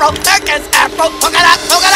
afro, circus afro, hook it up, hook it up.